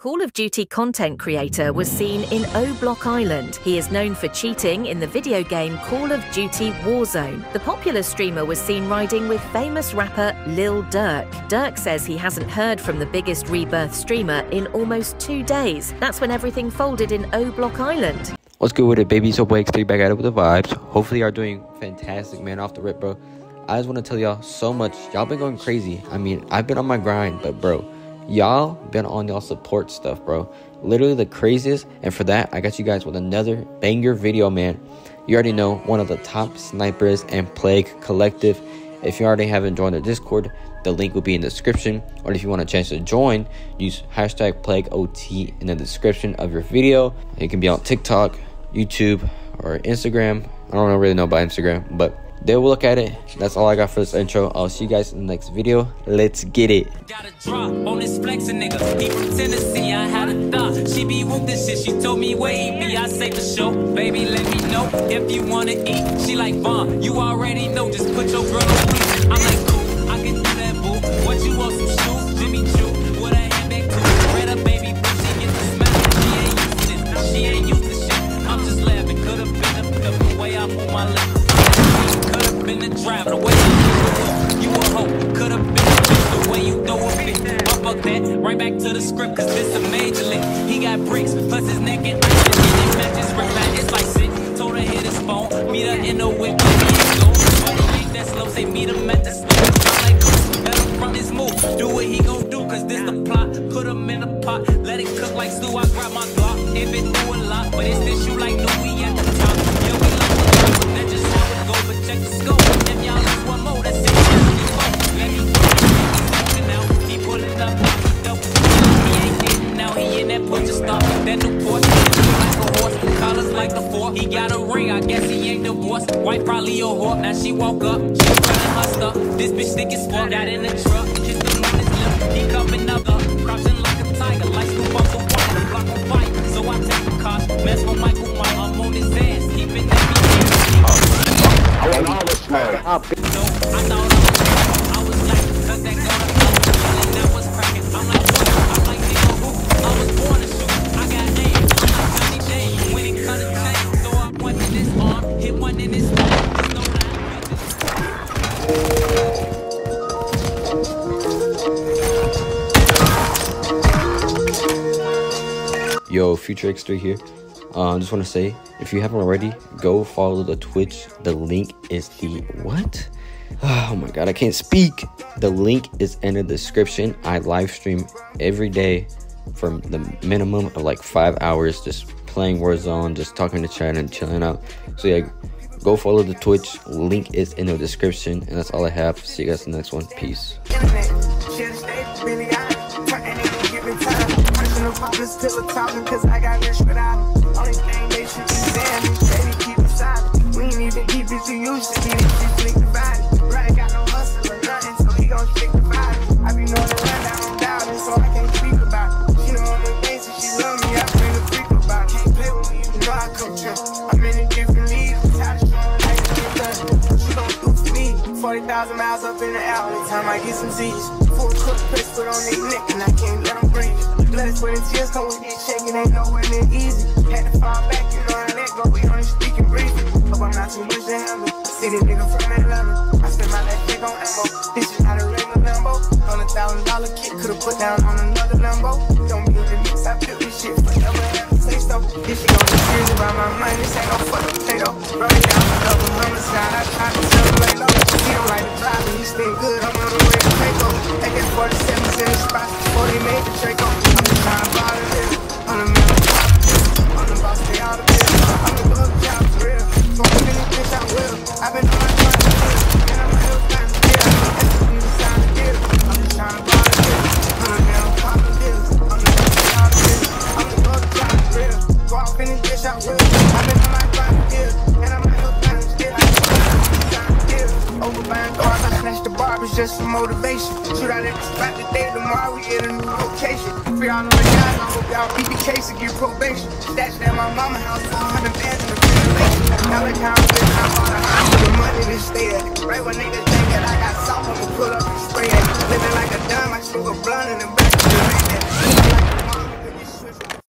Call of Duty content creator was seen in O Block Island. He is known for cheating in the video game Call of Duty Warzone. The popular streamer was seen riding with famous rapper Lil Durk. Durk says he hasn't heard from the biggest rebirth streamer in almost two days. That's when everything folded in O Block Island. What's good with it, baby? So Blake, stay back at it with the vibes. Hopefully, y'all doing fantastic, man. Off the rip, bro. I just want to tell y'all so much. Y'all been going crazy. I mean, I've been on my grind, but bro, y'all been on y'all support stuff, bro. Literally the craziest. And for that, I got you guys with another banger video, man. You already know one of the top snipers and Plague Collective. If you already haven't joined the Discord, the link will be in the description. Or if you want a chance to join, use hashtag PlagueOT in the description of your video. It can be on TikTok, YouTube, or Instagram. I don't really know about Instagram, but they will look at it. That's all I got for this intro. I'll see you guys in the next video. Let's get it. She be with this shit. She told me where he be. I say. Baby, let me know if you wanna eat. She like, Vaughn, you already know. Just put your girl on. I'm like, cool, I can do that, boo. What you want, some shoes? Back to the script, cause this a major lick. He got bricks, plus his neck and ice. And matches right back, it's like sick. Told her hit his phone, meet her in the whip, he ain't that slow, say meet him at the store. Like, let front his move, do what he gon' do, cause this the plot. Put him in a pot, let it cook like stew, I grab my Glock. If it do a lot, but it's this you like, no, we at the top. Yeah, we like the top, that just how it go, but check the scope. He got a ring, I guess he ain't divorced. Wife probably a whore, now she woke up. She trying her stuff. This bitch thick as fuck. Got in the truck, kissed him on his lip. He coming up, up, crouching like a tiger. Like Snoop on the white, the block fire. So I take the cost, mess with Michael White. I'm on his ass, keeping everything. I want all the Future X3 here. I uh, just want to say, if you haven't already, go follow the Twitch. The link is the what? Oh my god, I can't speak. The link is in the description. I live stream every day from the minimum of like five hours, just playing Warzone, just talking to chat and chilling out. So yeah, go follow the Twitch. Link is in the description, and that's all I have. See you guys in the next one. Peace. We ain't even keep it to used to be Right, I got no hustle or nothing, so he gon' stick the vibe. I be knowing the rundown, down, so I can't speak about it. She know I'm the things and she love me, I bring a freak about it. Can't play with me, you know I coach her. I'm in a different league, tired of showing like it's done. She gon' do for me, 40,000 miles up in the air, every time I get some Z's. Full cook, press foot on their neck, and I can't let them breathe. Blood, sweat, and tears come with this shaking, ain't nowhere near easy. Had to fall back, you know, and let go, we only speaking briefly. Hope I'm not too much to handle. City nigga from Atlanta. I spend my last check on ammo. This is not a regular Lambo. Hundred thousand dollar kit could've put down on another Lambo. Don't be in the mix, I feel this shit forever have to say. This shit gon' be serious about my money. This ain't no fucking potato. Run it down, double homicide. I try to celebrate low. He don't like to drive, but he stay good. I'm AK-47 in the spots before they made the Draco. I'm just trying to buy the boss, stay out of this. I'm job for real. So I'm. I've been on my grind and I'm a of of deal. I'm just to buy the. On the. I'm boss, stay out of this. I'm real. Go out, finish bitch, I will. I've been on just for motivation. Shoot out at the spot today, tomorrow we at a new location. Free all of the guys, I hope y'all beat the case and get probation. Stashed at my mama house, 400 bands in the ventilation. Now look how I'm on the house